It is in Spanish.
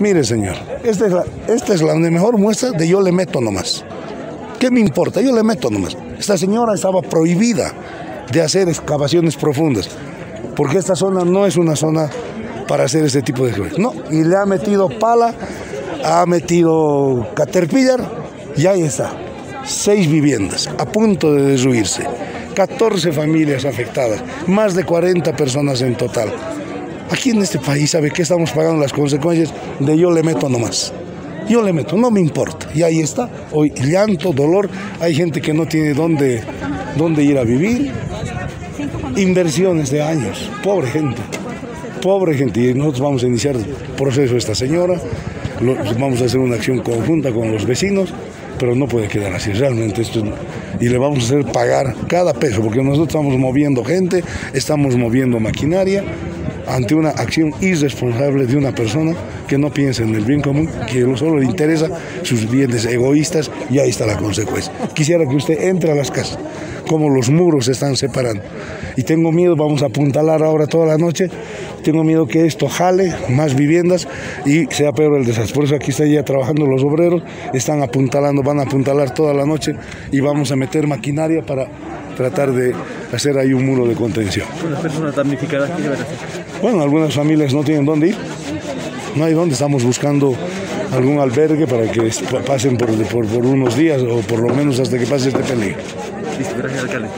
Mire, señor, esta es, la, esta es la mejor muestra de yo le meto nomás. ¿Qué me importa? Yo le meto nomás. Esta señora estaba prohibida de hacer excavaciones profundas, porque esta zona no es una zona para hacer ese tipo de cosas. No, y le ha metido pala, ha metido caterpillar y ahí está. Seis viviendas a punto de destruirse, 14 familias afectadas, más de 40 personas en total. Aquí en este país, ¿sabe qué estamos pagando las consecuencias de yo le meto nomás? Yo le meto, no me importa. Y ahí está, hoy llanto, dolor, hay gente que no tiene dónde, dónde ir a vivir. Inversiones de años, pobre gente, pobre gente. Y nosotros vamos a iniciar el proceso de esta señora, vamos a hacer una acción conjunta con los vecinos, pero no puede quedar así, realmente esto y le vamos a hacer pagar cada peso, porque nosotros estamos moviendo gente, estamos moviendo maquinaria, ante una acción irresponsable de una persona que no piensa en el bien común, que solo le interesa sus bienes egoístas y ahí está la consecuencia. Quisiera que usted entre a las casas, como los muros se están separando. Y tengo miedo, vamos a apuntalar ahora toda la noche, tengo miedo que esto jale más viviendas y sea peor el desastre. Por eso aquí está ya trabajando los obreros, están apuntalando, van a apuntalar toda la noche y vamos a meter maquinaria para tratar de hacer ahí un muro de contención. ¿Las personas damnificadas qué hacer? Bueno, algunas familias no tienen dónde ir, no hay dónde, estamos buscando algún albergue para que pasen por, por, por unos días o por lo menos hasta que pase este peligro. Listo, gracias alcalde.